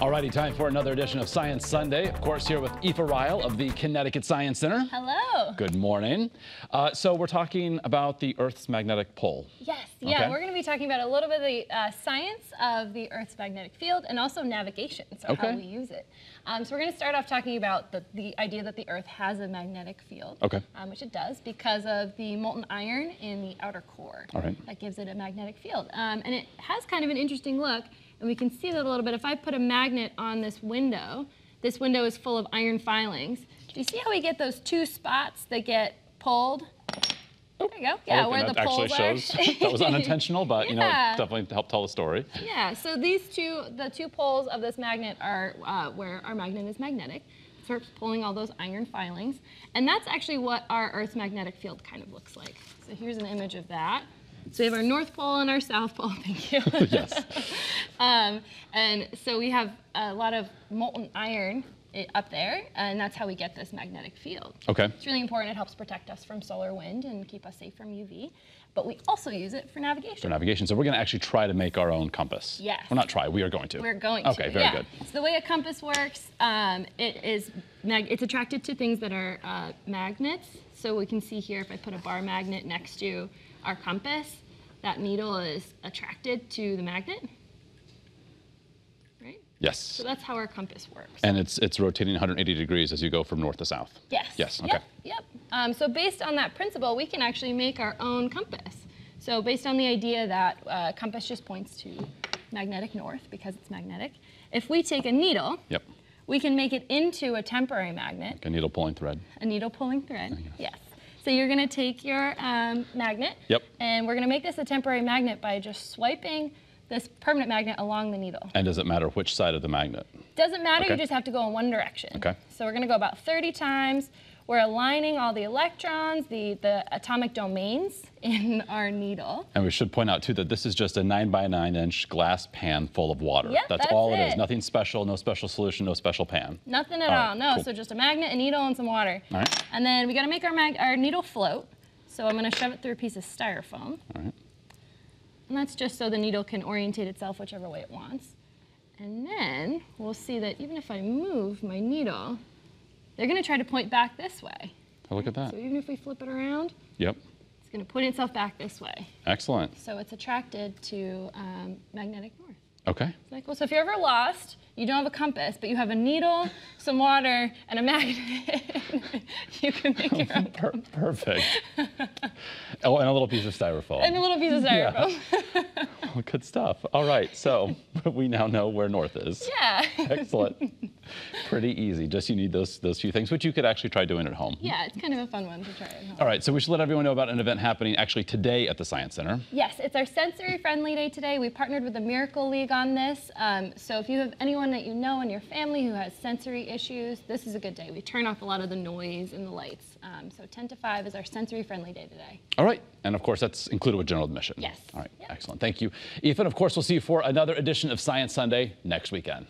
Alrighty, time for another edition of Science Sunday. Of course, here with Aoife Ryle of the Connecticut Science Center. Hello. Good morning. Uh, so we're talking about the Earth's magnetic pole. Yes, yeah, Okay. we're going to be talking about a little bit of the uh, science of the Earth's magnetic field and also navigation, so Okay. how we use it. Um, so we're going to start off talking about the, the idea that the Earth has a magnetic field, Okay. um, which it does because of the molten iron in the outer core. All right. That gives it a magnetic field. Um, and it has kind of an interesting look, and we can see that a little bit. If I put a magnet on this window, this window is full of iron filings. Do you see how we get those two spots that get pulled? There you go. Yeah, Oh, where the actually poles shows are. that was unintentional, but you know, Yeah. definitely helped tell the story. Yeah, so these two, the two poles of this magnet are uh, where our magnet is magnetic. It starts pulling all those iron filings. And that's actually what our Earth's magnetic field kind of looks like. So here's an image of that. So we have our North Pole and our South Pole, thank you. yes. um, and so we have a lot of molten iron up there, and that's how we get this magnetic field. Okay. It's really important. It helps protect us from solar wind and keep us safe from UV. But we also use it for navigation. For navigation. So we're going to actually try to make our own compass. Yes. Well, not try. We are going to. We're going to. Okay. Very yeah. good. So the way a compass works, um, it is mag- it's attracted to things that are uh, magnets. So we can see here if I put a bar magnet next to our compass, that needle is attracted to the magnet. Right. Yes. So that's how our compass works. And it's it's rotating 180 degrees as you go from north to south. Yes. Yes. Okay. Yep. Yep. Um, so based on that principle, we can actually make our own compass. So based on the idea that uh, compass just points to magnetic north because it's magnetic, if we take a needle, Yep. we can make it into a temporary magnet, A needle pulling thread. a needle pulling thread. Yes. So you're going to take your um, magnet, Yep. and we're going to make this a temporary magnet by just swiping this permanent magnet along the needle. And does it matter which side of the magnet? Doesn't matter, Okay. you just have to go in one direction. Okay. So we're gonna go about 30 times. We're aligning all the electrons, the, the atomic domains in our needle. And we should point out too that this is just a nine by nine inch glass pan full of water. Yep, that's, that's all it is. Nothing special, no special solution, no special pan. Nothing at All all, right, no, cool. so just a magnet, a needle, and some water. All right. And then we gotta make our, mag- our needle float. So I'm gonna shove it through a piece of styrofoam. All right. And that's just so the needle can orientate itself whichever way it wants. And then we'll see that even if I move my needle, they're gonna try to point back this way. Oh, look at that. So even if we flip it around, Yep. it's going to point itself back this way. Excellent. So it's attracted to um, magnetic north. Okay. Isn't that? So if you're ever lost, you don't have a compass, but you have a needle, some water, and a magnet, you can make your own Per- perfect. oh, and a little piece of styrofoam. and a little piece of styrofoam. Oh, good stuff. All right. So we now know where north is. Yeah. Excellent. Pretty easy. Just you need those those few things, which you could actually try doing at home. yeah, it's kind of a fun one to try at home. All right. So we should let everyone know about an event happening actually today at the Science Center. Yes, it's our sensory friendly day today. We partnered with the Miracle League on this. Um, so if you have anyone that you know in your family who has sensory issues, this is a good day. We turn off a lot of the noise and the lights. Um, so 10 to 5 is our sensory friendly day today. All right. And of course, that's included with general admission. Yes. All right. Yep. Excellent. Thank you. Ethan, of course, we'll see you for another edition of Science Sunday next weekend.